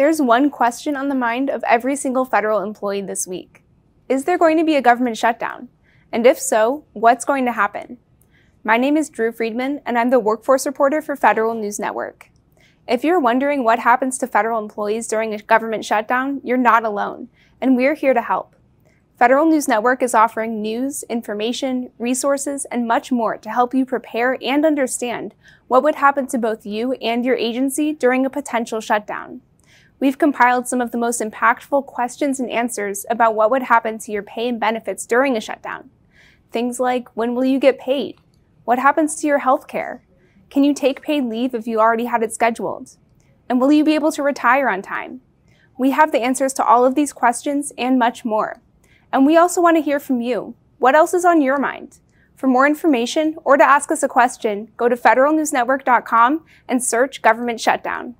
There's one question on the mind of every single federal employee this week. Is there going to be a government shutdown? And if so, what's going to happen? My name is Drew Friedman, and I'm the workforce reporter for Federal News Network. If you're wondering what happens to federal employees during a government shutdown, you're not alone, and we're here to help. Federal News Network is offering news, information, resources, and much more to help you prepare and understand what would happen to both you and your agency during a potential shutdown. We've compiled some of the most impactful questions and answers about what would happen to your pay and benefits during a shutdown. Things like when will you get paid? What happens to your health care? Can you take paid leave if you already had it scheduled? And will you be able to retire on time? We have the answers to all of these questions and much more. And we also want to hear from you. What else is on your mind? For more information or to ask us a question, go to federalnewsnetwork.com and search government shutdown.